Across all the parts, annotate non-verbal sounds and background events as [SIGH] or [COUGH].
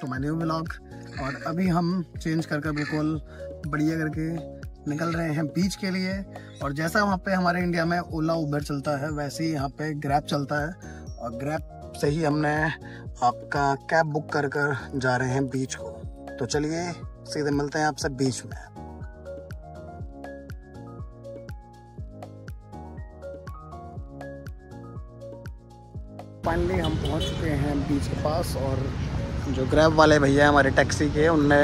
To my new blog और अभी हम चेंज कर कर बिल्कुल बढ़िया करके निकल रहे हैं बीच के लिए। और जैसा वहाँ पे हमारे इंडिया में ओला उबर चलता है, वैसे ही यहाँ पे ग्रैब चलता है। और ग्रैब से ही हमने आपका कैब बुक कर कर जा रहे हैं बीच को। तो चलिए, सीधे मिलते हैं आपसे बीच में। फाइनली हम पहुँच चुके हैं बीच के पास और जो ग्रैब वाले भैया हमारे टैक्सी के, उनने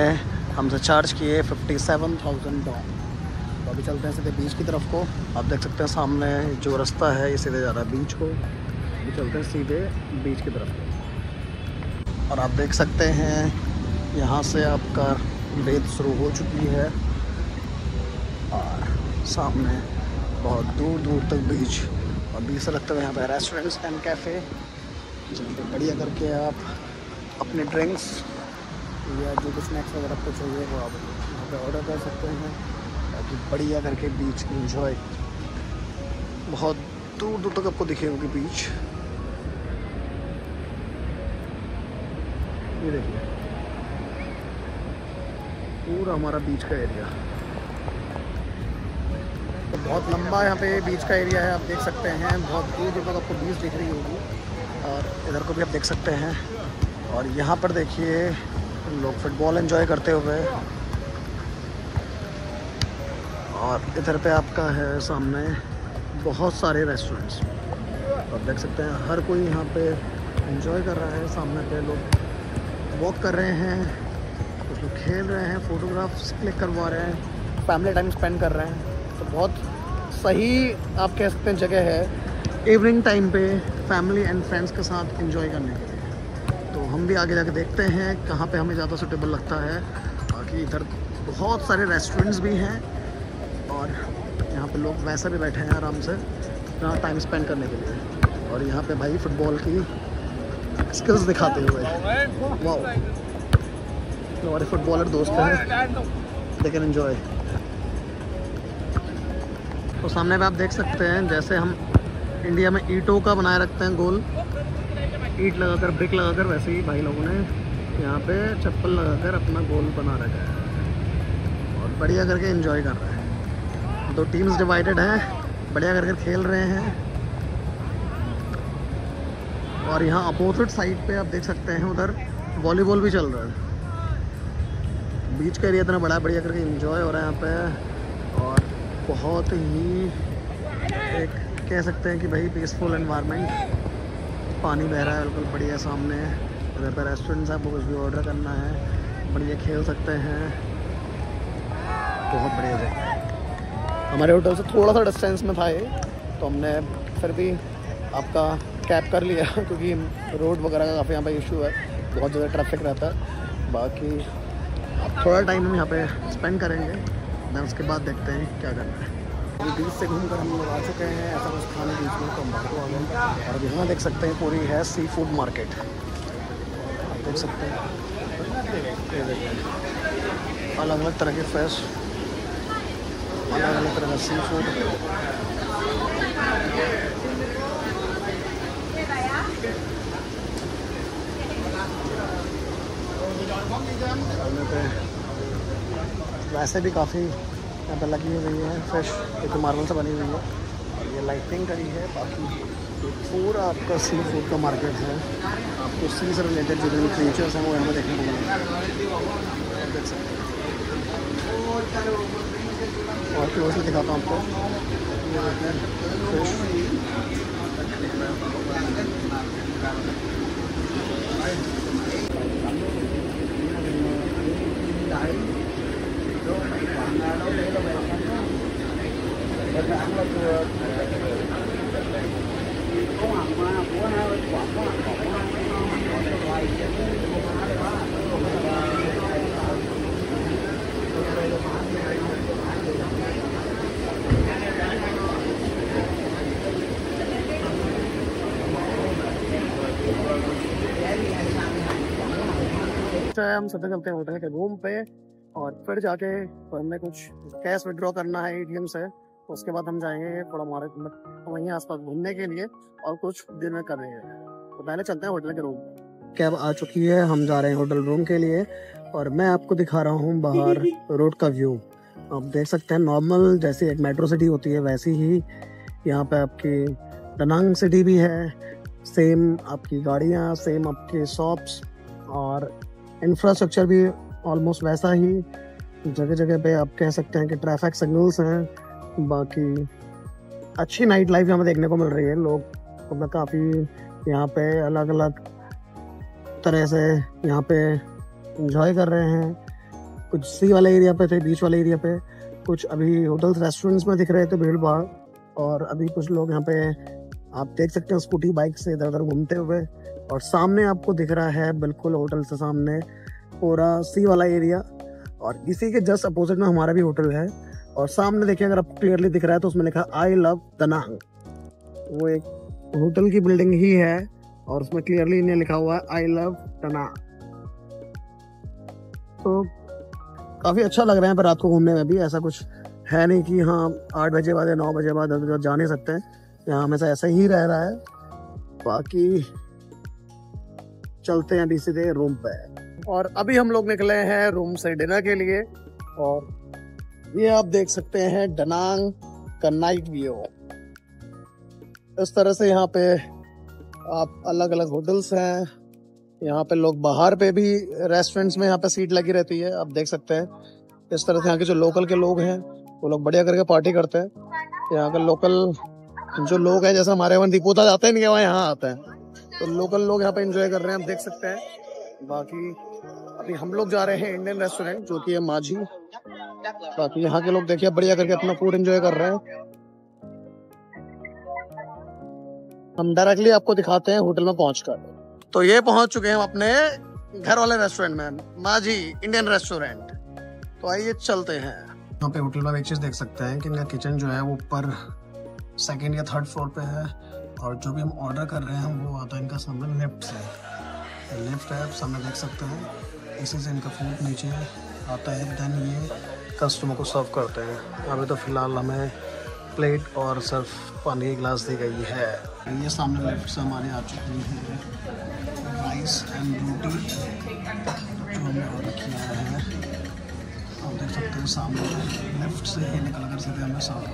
हमसे चार्ज किए फिफ्टी सेवन थाउज़ेंड डॉलर तो अभी चलते हैं सीधे बीच की तरफ़ को। आप देख सकते हैं सामने जो रास्ता है, ये सीधे जा रहा है बीच को। अभी चलते हैं सीधे बीच की तरफ़ को। और आप देख सकते हैं, यहाँ से आपका रेत शुरू हो चुकी है। और सामने बहुत दूर दूर तक बीच और बीच से लगता है यहाँ पर रेस्टोरेंट्स एंड कैफ़े जहाँ पर बढ़िया करके आप अपने ड्रिंक्स या जो भी स्नैक्स वगैरह आपको चाहिए, वो आप यहाँ पर ऑर्डर कर सकते हैं। ताकि बढ़िया करके बीच इंजॉय बहुत दूर दूर तक आपको दिखे होगी बीच ये देखिए। पूरा हमारा बीच का एरिया तो बहुत लंबा यहाँ पे बीच का एरिया है, आप देख सकते हैं। बहुत दूर दूर तक आपको बीच दिख रही होगी। और इधर को भी आप देख सकते हैं। और यहाँ पर देखिए, लोग फुटबॉल एंजॉय करते हुए। और इधर पे आपका है सामने बहुत सारे रेस्टोरेंट्स आप देख सकते हैं, हर कोई यहाँ पे एंजॉय कर रहा है, सामने पे लोग वॉक कर रहे हैं, कुछ लोग खेल रहे हैं फ़ोटोग्राफ्स क्लिक करवा रहे हैं फैमिली टाइम स्पेंड कर रहे हैं। तो बहुत सही आप कह सकते हैं जगह है इवनिंग टाइम पे फैमिली एंड फ्रेंड्स के साथ इंजॉय करने के लिए। तो हम भी आगे जाके देखते हैं कहाँ पे हमें ज़्यादा सूटेबल लगता है। बाकी इधर बहुत सारे रेस्टोरेंट्स भी हैं और यहाँ पे लोग वैसे भी बैठे हैं आराम से अपना टाइम स्पेंड करने के लिए। और यहाँ पे भाई फुटबॉल की स्किल्स दिखाते हुए। वाह हमारे फुटबॉलर दोस्त हैं। दे कैन एंजॉय तो सामने पे आप देख सकते हैं, जैसे हम इंडिया में ईंटों का बनाए रखते हैं गोल। ईंट लगाकर, ब्रिक लगाकर वैसे ही भाई लोगों ने यहाँ पे चप्पल लगाकर अपना गोल बना रखा है। और बढ़िया करके एंजॉय कर रहे हैं। दो टीम्स डिवाइडेड हैं, बढ़िया करके खेल रहे हैं। और यहाँ अपोजिट साइड पे आप देख सकते हैं, उधर वॉलीबॉल भी चल रहा है। बीच का एरिया इतना बड़ा बढ़िया करके एंजॉय हो रहा है यहाँ पे। और बहुत ही एक कह सकते हैं कि भाई पीसफुल एनवायरनमेंट पानी बह रहा है, बिल्कुल बढ़िया सामने। इधर पर रेस्टोरेंट्स आपको कुछ भी ऑर्डर करना है। बढ़िया खेल सकते हैं। बहुत बढ़िया जगह हमारे होटल से थोड़ा सा डिस्टेंस में था ये तो हमने फिर भी आपका कैब कर लिया, [LAUGHS] क्योंकि रोड वगैरह का काफ़ी यहाँ पर इशू है। बहुत ज़्यादा ट्रैफ़िक रहता है। बाकी आप थोड़ा टाइम हम यहाँ पे स्पेंड करेंगे। देन उसके बाद देखते हैं क्या करना है। बीच से घूम कर हम लोग आ चुके हैं, ऐसा कुछ खाने बीच में तो हम बाहर आ गए और अभी यहाँ देख सकते हैं पूरी है सी फ़ूड मार्केट। आप देख सकते हैं। अलग अलग तरह के फ्रेश अलग अलग तरह का सी फ़ूड। वैसे भी काफ़ी यहाँ पर लगी हुई है फ्रेश एक मार्बल से बनी हुई है। और ये लाइटिंग करी है, बाकी पूरा आपका सी फ़ूड का मार्केट है। आपको सी से रिलेटेड जो भी फीचर्स हैं, वो यहाँ पर देखने को मिलेंगे। और क्लोज से दिखाता हूँ आपको। फ्रेश हम सीधे चलते हैं होटल के रूम पे और फिर जाके हमें कुछ कैश विड्रॉ करना है एटीएम से। तो उसके बाद हम जाएँगे थोड़ा मार्केट वहीं आसपास घूमने के लिए और कुछ दिन में करेंगे तो पहले चलते हैं होटल के रूम कैब आ चुकी है हम जा रहे हैं होटल रूम के लिए और मैं आपको दिखा रहा हूँ बाहर [LAUGHS] रोड का व्यू आप देख सकते हैं नॉर्मल जैसे एक मेट्रो सिटी होती है वैसी ही यहाँ पे आपकी डनांग सिटी भी है। सेम आपकी गाड़ियाँ सेम आपके शॉप्स और इंफ्रास्ट्रक्चर भी ऑलमोस्ट वैसा ही। जगह जगह पे आप कह सकते हैं कि ट्रैफ़िक सिग्नल्स हैं। बाकी अच्छी नाइट लाइफ यहाँ पे देखने को मिल रही है। लोग मतलब काफ़ी यहाँ पे अलग अलग तरह से यहाँ पे इंजॉय कर रहे हैं। कुछ सी वाले एरिया पे थे बीच वाले एरिया पे। कुछ अभी होटल्स रेस्टोरेंट्स में दिख रहे थे भीड़ भाड़। और अभी कुछ लोग यहाँ पे आप देख सकते हैं स्कूटी बाइक से इधर उधर घूमते हुए। और सामने आपको दिख रहा है बिल्कुल होटल से सामने पूरा सी वाला एरिया और इसी के जस्ट अपोजिट में हमारा भी होटल है। और सामने देखिए, अगर आपको क्लियरली दिख रहा है तो उसमें लिखा आई लव दनांग वो एक होटल की बिल्डिंग ही है, और उसमें क्लियरली इन्हें लिखा हुआ है आई लव दनांग तो काफ़ी अच्छा लग रहा है पर रात को घूमने में भी। ऐसा कुछ है नहीं कि हाँ आठ बजे बाद या नौ बजे बाद जा नहीं सकते। यहाँ हमेशा ऐसा ही रह रहा है। बाकी चलते हैं अभी सीधे रूम पे। और अभी हम लोग निकले हैं रूम से डिनर के लिए, और ये आप देख सकते हैं डनांग का नाइट व्यू इस तरह से यहाँ पे आप अलग अलग होटल्स हैं। यहाँ पे लोग बाहर पे भी रेस्टोरेंट्स में यहाँ पे सीट लगी रहती है, आप देख सकते हैं। इस तरह से यहाँ के जो लोकल के लोग हैं, वो लोग बढ़िया करके पार्टी करते हैं। यहाँ के लोकल, जो लोग हैं, जैसे हमारे वहाँ दीपोता जाते हैं, वहाँ यहाँ आते हैं। तो लोकल लोग यहाँ पे एंजॉय कर रहे हैं, आप देख सकते हैं। बाकी अभी हम लोग जा रहे हैं इंडियन रेस्टोरेंट जो कि है माझी। बाकी यहाँ के लोग देखिए बढ़िया करके अपना फ़ूड एंजॉय कर रहे हैं। हम डायरेक्टली आपको दिखाते हैं होटल में पहुंचकर तो ये पहुँच चुके हैं हम अपने घर वाले रेस्टोरेंट में माझी इंडियन रेस्टोरेंट तो आइए चलते हैं। यहाँ पे होटल में एक चीज़ देख सकते हैं कि इनका किचन जो है वो ऊपर सेकेंड या थर्ड फ्लोर पे है और जो भी हम ऑर्डर कर रहे हैं वो आता है इनका सामने लेफ़्ट से। लेफ़्ट है आप सामने देख सकते हैं। इसी से इनका फ़ूड नीचे आता है देन ये कस्टमर को सर्व करते हैं। अभी तो फ़िलहाल हमें प्लेट और सिर्फ़ पानी की गिलास दी गई है। ये सामने लेफ़्ट से हमारे आ चुकी है राइस एंड रोटी जो हमने ऑर्डर किया है। आप देख सकते हैं सामने लेफ़्ट से ही निकल कर सीधे हमें सर्व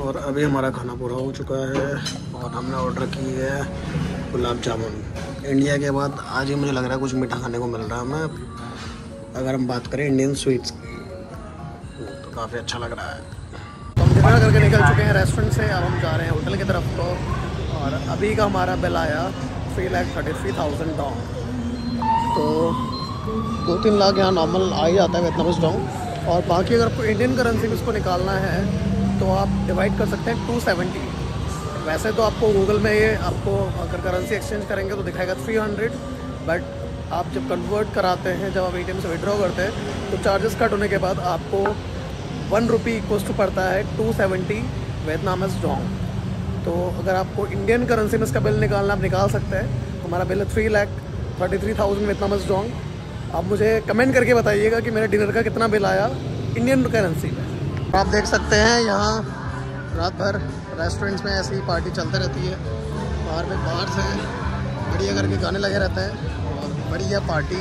और अभी हमारा खाना पूरा हो चुका है और हमने ऑर्डर की है। गुलाब जामुन। इंडिया के बाद आज ही मुझे लग रहा है कुछ मीठा खाने को मिल रहा है। हमें अगर हम बात करें इंडियन स्वीट्स की तो काफ़ी अच्छा लग रहा है। तो हम डिनर करके निकल चुके हैं रेस्टोरेंट से। अब हम जा रहे हैं होटल की तरफ़ को और अभी का हमारा बिल आया three lakh thirty three thousand down तो दो तीन लाख यहाँ नॉर्मल आ ही जाता है वियतनामीज डाउन और बाकी अगर आपको इंडियन करेंसी में उसको निकालना है तो आप डिवाइड कर सकते हैं टू सेवेंटी वैसे तो आपको गूगल में ये आपको अगर करेंसी एक्सचेंज करेंगे तो दिखाएगा थ्री हंड्रेड बट आप जब कन्वर्ट कराते हैं, जब आप एटीएम से विड्रॉ करते हैं तो चार्जेस कट होने के बाद आपको वन रुपी कोस्ट पड़ता है टू सेवेंटी वियतनामस डोंग तो अगर आपको इंडियन करेंसी में इसका बिल निकालना आप निकाल सकते हैं। हमारा बिल है three lakh thirty three thousand Vietnamese dong आप मुझे कमेंट करके बताइएगा कि मेरे डिनर का कितना बिल आया इंडियन करेंसी में। आप देख सकते हैं यहाँ रात भर रेस्टोरेंट्स में ऐसी पार्टी चलते रहती है। बाहर में बाहर से बढ़िया करके गाने लगे रहते हैं और बढ़िया पार्टी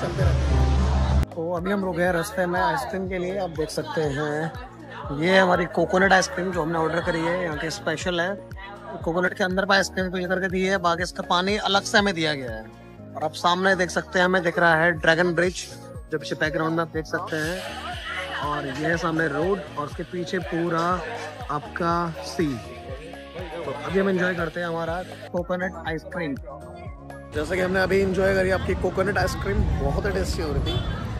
चलते रहती है। तो अभी हम रुके हैं रस्ते में आइसक्रीम के लिए, आप देख सकते हैं। ये हमारी कोकोनट आइसक्रीम जो हमने ऑर्डर करी है, यहाँ की स्पेशल है। कोकोनट के अंदर पर आइसक्रीम फिल करके दी है, बाकी इसका पानी अलग से हमें दिया गया है। और आप सामने देख सकते हैं, हमें दिख रहा है ड्रैगन ब्रिज जो पीछे बैकग्राउंड में आप देख सकते हैं। और ये है सामने रोड और उसके पीछे पूरा आपका सी तो अभी हम इंजॉय करते हैं हमारा कोकोनट आइसक्रीम जैसे कि हमने अभी इंजॉय करी आपकी कोकोनट आइसक्रीम बहुत ही टेस्टी हो रही थी,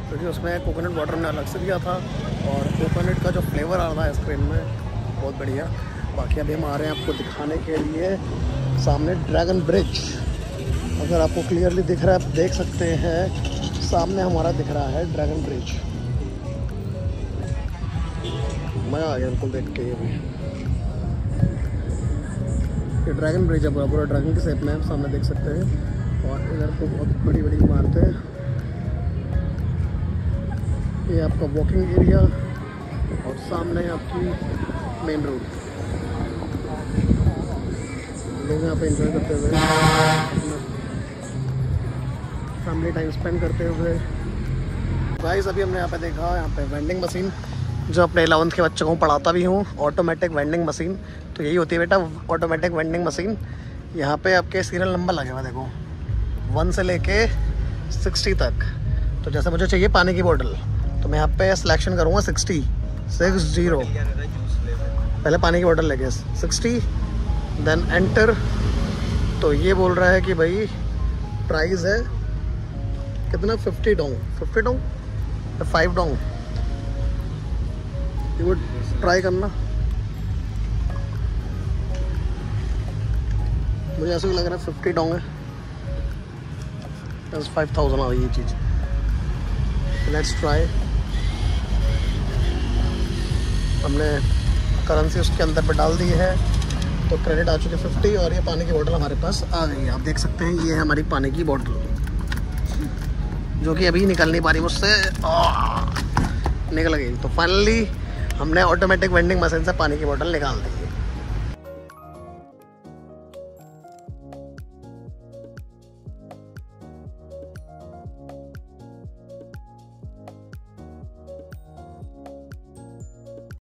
क्योंकि तो उसमें कोकोनट वाटर ने अलग से दिया था और कोकोनट का जो फ्लेवर आ रहा था आइसक्रीम में, बहुत बढ़िया। बाकी अभी हम आ रहे हैं आपको दिखाने के लिए सामने ड्रैगन ब्रिज अगर आपको क्लियरली दिख रहा है, आप देख सकते हैं, सामने हमारा दिख रहा है ड्रैगन ब्रिज मज़ा आ गया बिल्कुल देख के ये भी। ये ड्रैगन ब्रिज है पूरा पूरा ड्रैगन के शेप में आप सामने देख सकते हैं। और इधर को बहुत बड़ी बड़ी इमारतें ये आपका वॉकिंग एरिया और सामने आपकी मेन रोड लोग यहाँ पे एंजॉय करते हुए फैमिली टाइम स्पेंड करते हुए। गाइस अभी हमने यहाँ पे देखा, यहाँ पे वेंडिंग मशीन जो अपने इलेवंथ के बच्चों को पढ़ाता भी हूँ ऑटोमेटिक वेंडिंग मशीन तो यही होती है बेटा ऑटोमेटिक वेंडिंग मशीन यहाँ पे आपके सीरियल नंबर लगे हुए देखो। वन से लेके सिक्सटी तक। तो जैसे मुझे चाहिए पानी की बोतल तो मैं यहाँ पे सिलेक्शन करूँगा सिक्सटी सिक्स ज़ीरो पहले पानी की बोतल लेके सिक्सटी देन एंटर तो ये बोल रहा है कि भाई प्राइस है कितना? Fifty dong. Fifty dong? Five dong? वो ट्राई करना। मुझे ऐसा लग रहा है फिफ्टी डोंग फाइव थाउज़ेंड आ रही ये चीज़। लेट्स ट्राई हमने करेंसी उसके अंदर पर डाल दी है। तो क्रेडिट आ चुके फिफ्टी और ये पानी की बोतल हमारे पास आ गई है। आप देख सकते हैं, ये है हमारी पानी की बोतल जो कि अभी निकल नहीं पा रही मुझसे निकल गई। तो फाइनली हमने ऑटोमेटिक वेंडिंग मशीन से पानी की बोतल निकाल दी।